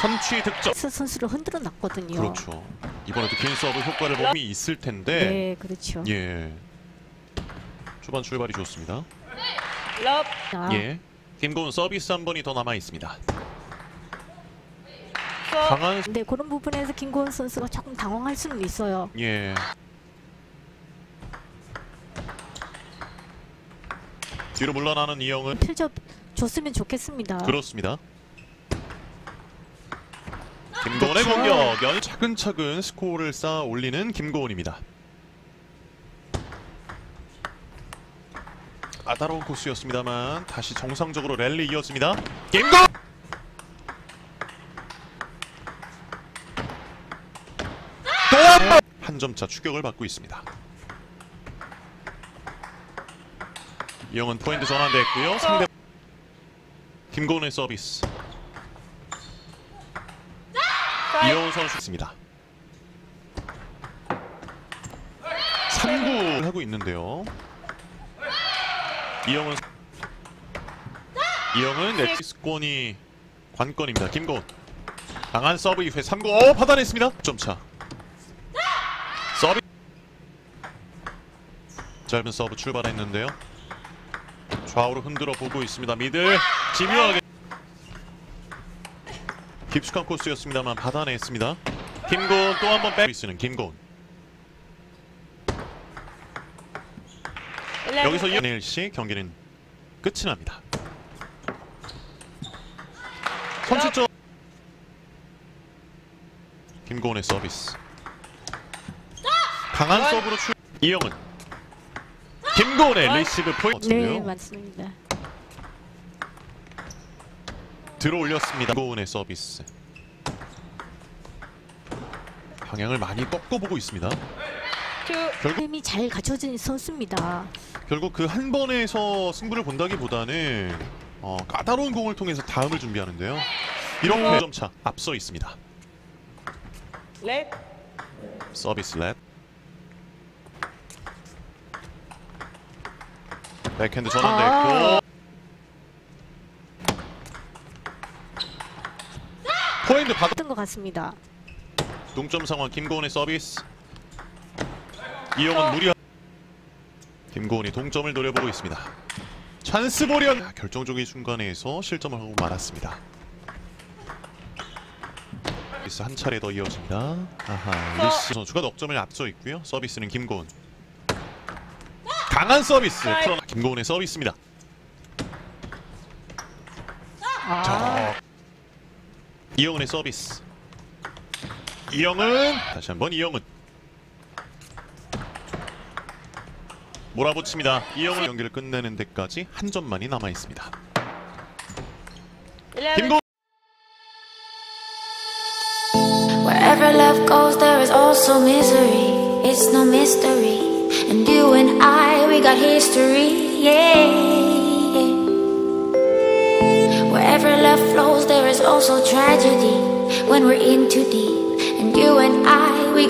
선취 득점. 스 선수를 흔들어 놨거든요. 그렇죠. 이번에도 긴 서브 효과를 보이 있을 텐데. 네, 그렇죠. 예. 초반 출발이 좋습니다. 아, 예. 김고은 서비스 한 번이 더 남아 있습니다. 서 강한 네, 그런 부분에서 김고은 선수가 조금 당황할 수는 있어요. 예. 뒤로 물러나는 이영은 펼쳐 줬으면 좋겠습니다. 그렇습니다. 김고은의 그렇죠. 공격 연 차근차근 스코어를 쌓아 올리는 김고은입니다. 까다로운 코스였습니다만 다시 정상적으로 랠리 이어집니다. 김고은 또한 점차 추격을 받고 있습니다. 이영은 포인트 전환됐고요. 상대 김고은의 서비스. 이영훈 선수 있습니다. 3구 하고 있는데요. 이영훈 이영은 네티스권이 관건입니다. 김고은 강한 서브 이후에 3구 어 받아냈습니다. 점차 서비 짧은 서브 출발했는데요. 좌우로 흔들어 보고 있습니다. 미들 집요하게 깊숙한 코스였습니다만 받아냈습니다. 김고은 또 한 번 빼고 있는 김고은. 여기서 이내일 씨 경기는 끝이 납니다. 선취점. 김고은의 서비스. 강한 서브로 출 이영은 김고은의 리시브 포인트. 네, 맞습니다. 들어 올렸습니다. 김고은의 서비스 방향을 많이 꺾어보고 있습니다. 투 결국 힘이 잘 갖춰진 선수입니다. 결국 그 한 번에서 승부를 본다기보다는 어, 까다로운 공을 통해서 다음을 준비하는데요. 이렇게 점차 앞서 있습니다. 렛 서비스 렛. 백핸드 전환됐고 포인트 어떤 것 같습니다. 동점 상황 김고은의 서비스. 이영은 무리 김고은이 동점을 노려보고 있습니다. 찬스 보련! 결정적인 순간에서 실점을 하고 말았습니다. 서비스 한 차례 더 이어집니다. 아하 리스 선수가 넉점을 앞서 있고요. 서비스는 김고은. 강한 서비스. 풀어나 김고은의 서비스입니다. 아, 자, 이영은의 서비스. 이영은 다시 한번 이영은 몰아붙입니다. 이영은 경기를 끝내는 데까지 한 점만이 남아 있습니다. 김고 Wherever love goes, there is also misery. It's no mystery. And you and I, we got history. Yeah. Flows, there is also tragedy. When we're in too deep. And you and I,